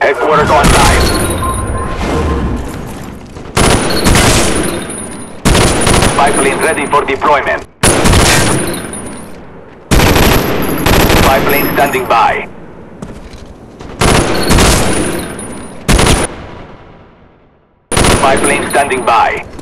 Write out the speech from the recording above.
Network online. Spy plane ready for deployment. Spy plane standing by. Spy plane standing by.